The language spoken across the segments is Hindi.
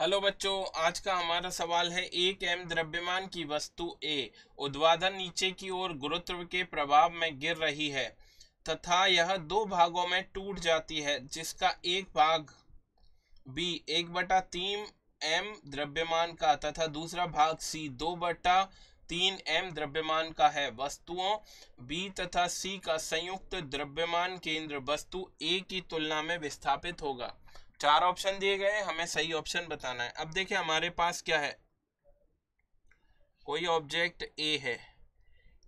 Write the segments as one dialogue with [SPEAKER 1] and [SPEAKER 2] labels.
[SPEAKER 1] हेलो बच्चों, आज का हमारा सवाल है एक एम द्रव्यमान की वस्तु ए उद्वादन नीचे की ओर गुरुत्व के प्रभाव में गिर रही है, तथा यह दो भागों में टूट जाती है, जिसका एक भाग बी एक बटा तीन एम द्रव्यमान का, तथा दूसरा भाग सी दो बटा तीन एम द्रव्यमान का है। वस्तुओं बी तथा सी का संयुक्त द्रव्यमान केंद्र वस्तु ए की तुलना में विस्थापित होगा। चार ऑप्शन दिए गए, हमें सही ऑप्शन बताना है। अब देखिए, हमारे पास क्या है? कोई ऑब्जेक्ट ए है।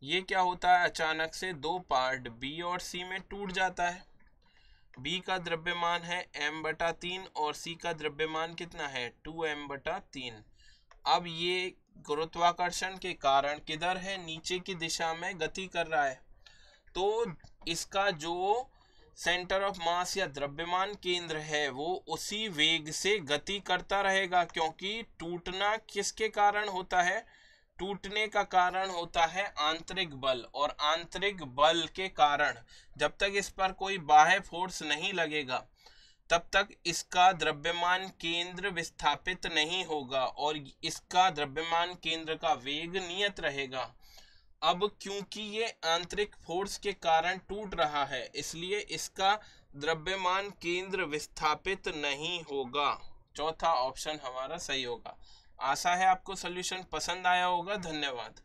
[SPEAKER 1] ये क्या होता है? अचानक से दो पार्ट बी और सी में टूट जाता है। बी का द्रव्यमान है एम बटा तीन और सी का द्रव्यमान कितना है? टू एम बटा तीन। अब ये गुरुत्वाकर्षण के कारण किधर है? नीचे की दिशा में गति कर रहा है। तो इसका जो सेंटर ऑफ़ मास या द्रव्यमान केंद्र है, वो उसी वेग से गति करता रहेगा क्योंकि टूटना किसके कारण होता है? टूटने का कारण होता है आंतरिक बल और आंतरिक बल के कारण। जब तक इस पर कोई बाह्य फोर्स नहीं लगेगा, तब तक इसका द्रव्यमान केंद्र विस्थापित नहीं होगा और इसका द्रव्यमान केंद्र का वेग नियत रहेगा। अब क्योंकि ये आंतरिक फोर्स के कारण टूट रहा है, इसलिए इसका द्रव्यमान केंद्र विस्थापित नहीं होगा। चौथा ऑप्शन हमारा सही होगा। आशा है आपको सोल्यूशन पसंद आया होगा। धन्यवाद।